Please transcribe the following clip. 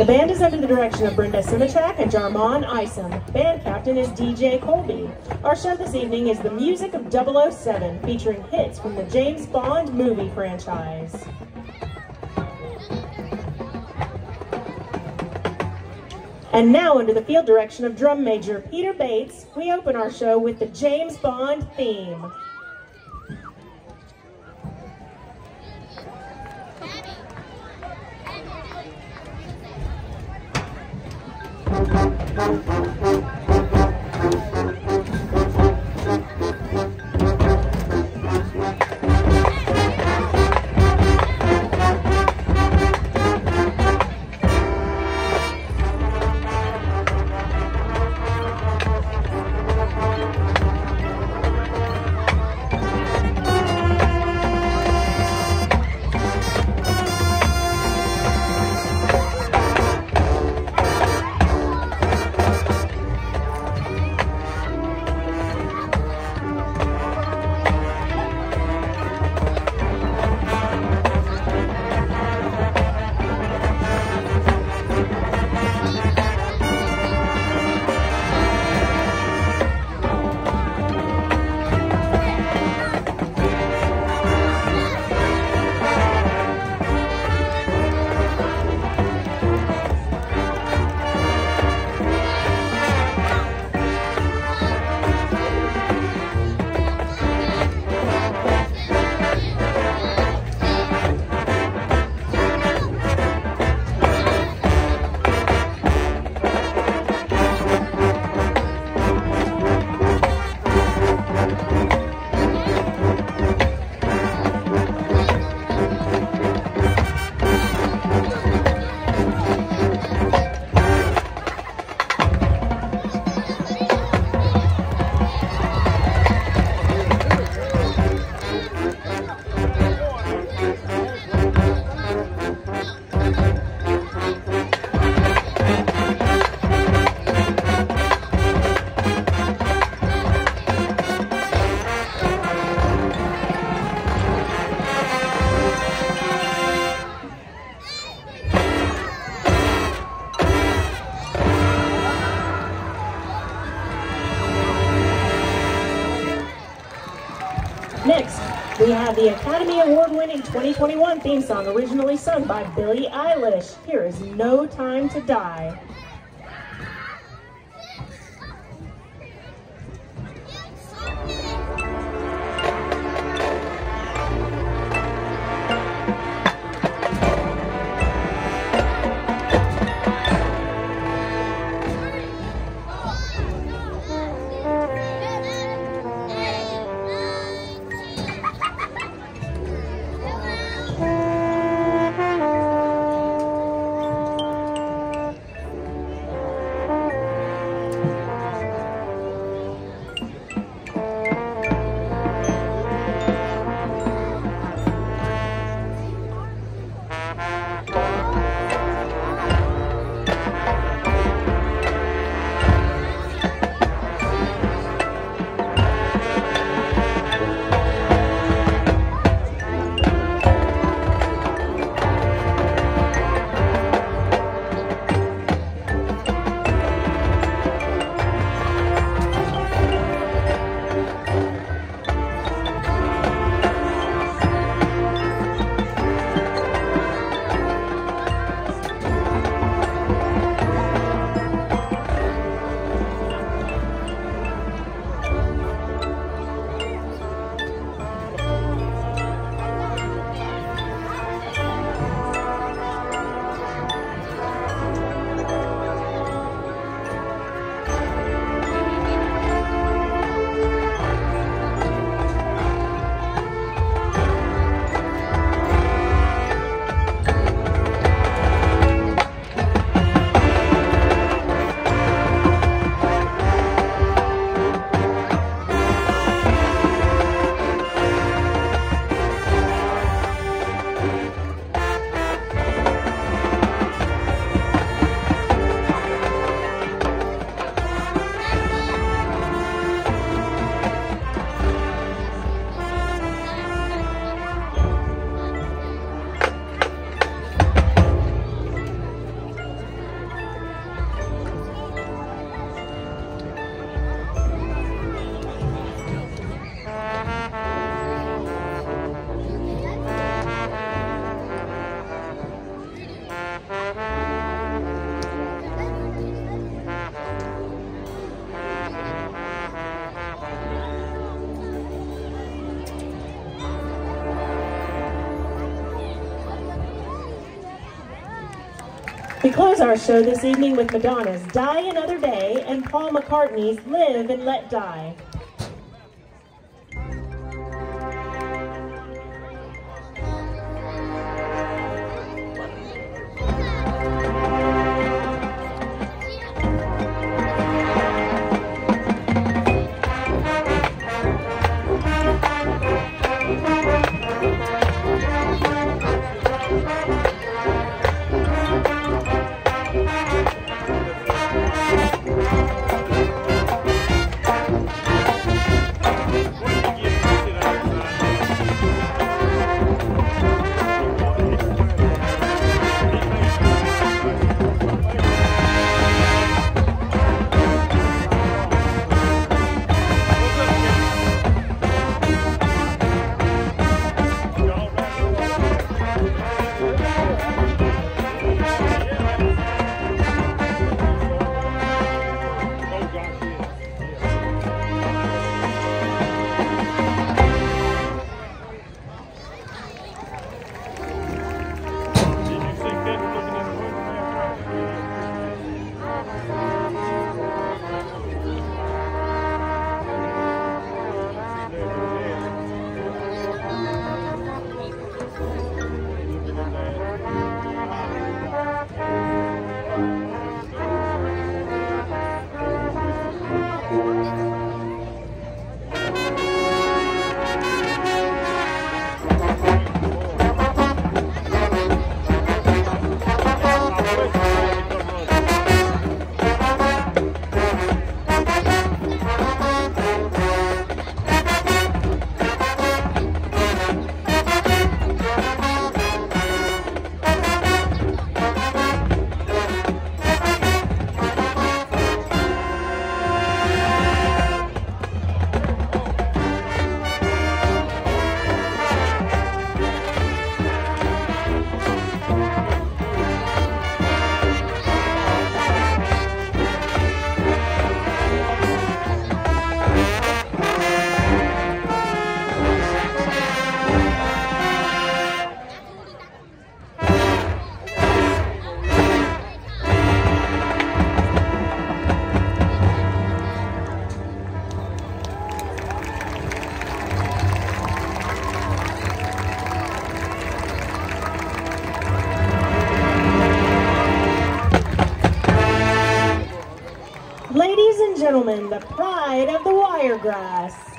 The band is under the direction of Brenda Simichak and Jarmon Isom. Band captain is DJ Colby. Our show this evening is the music of 007, featuring hits from the James Bond movie franchise. And now, under the field direction of drum major Peter Bates, we open our show with the James Bond theme. Next, we have the Academy Award-winning 2021 theme song originally sung by Billie Eilish. Here is No Time to Die. Our show this evening with Madonna's Die Another Day and Paul McCartney's Live and Let Die. Gentlemen, the pride of the Wiregrass.